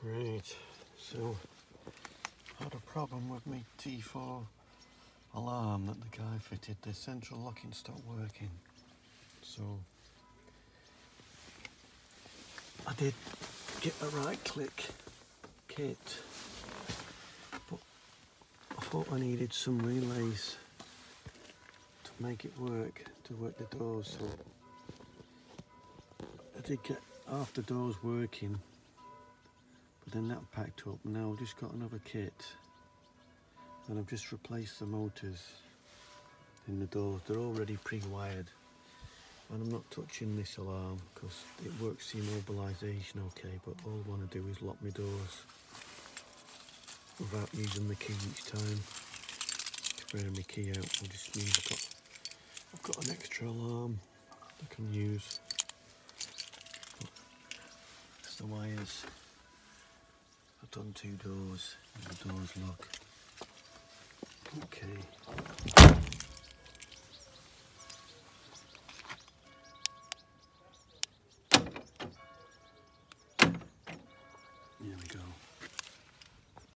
Right, so I had a problem with my T4 alarm that the guy fitted. The central locking stopped working. So I did get a right click kit, but I thought I needed some relays to make it work, to work the doors. So I did get half the doors working but then that packed up. Now I've just got another kit. And I've just replaced the motors in the doors they're already pre-wired. And I'm not touching this alarm because it works the immobilisation okay but all I want to do is lock my doors without using the key each time. Spreading my key out. Just I've got, I've got an extra alarm I can use. The wires Done two doors and the doors lock. Okay.